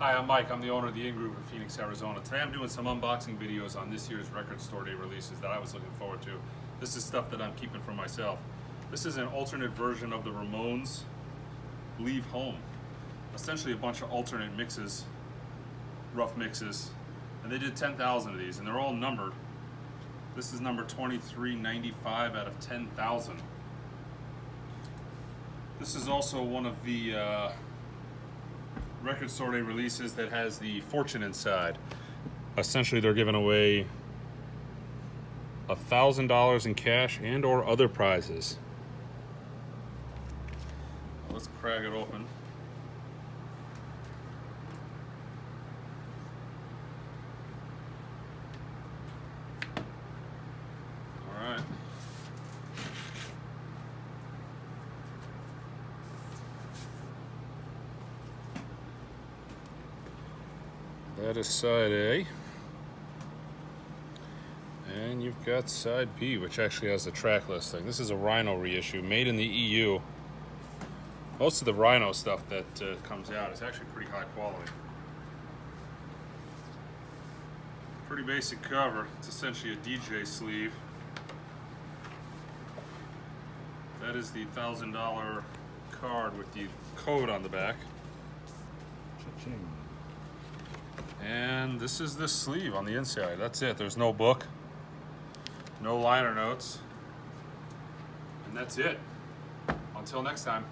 Hi, I'm Mike. I'm the owner of the In Groove in Phoenix, Arizona. Today I'm doing some unboxing videos on this year's Record Store Day releases that I was looking forward to. This is stuff that I'm keeping for myself. This is an alternate version of the Ramones Leave Home. Essentially a bunch of alternate mixes, rough mixes. And they did 10,000 of these and they're all numbered. This is number 2395 out of 10,000. This is also one of the uh, record store day releases that has the fortune inside. Essentially, they're giving away a thousand dollars in cash and or other prizes. Let's crack it open. All right. That is side A. And you've got side B, which actually has the track listing. This is a Rhino reissue, made in the EU. Most of the Rhino stuff that uh, comes out is actually pretty high quality. Pretty basic cover. It's essentially a DJ sleeve. That is the $1,000 card with the code on the back. Cha-ching. And this is the sleeve on the inside. That's it. There's no book, no liner notes. And that's it. Until next time.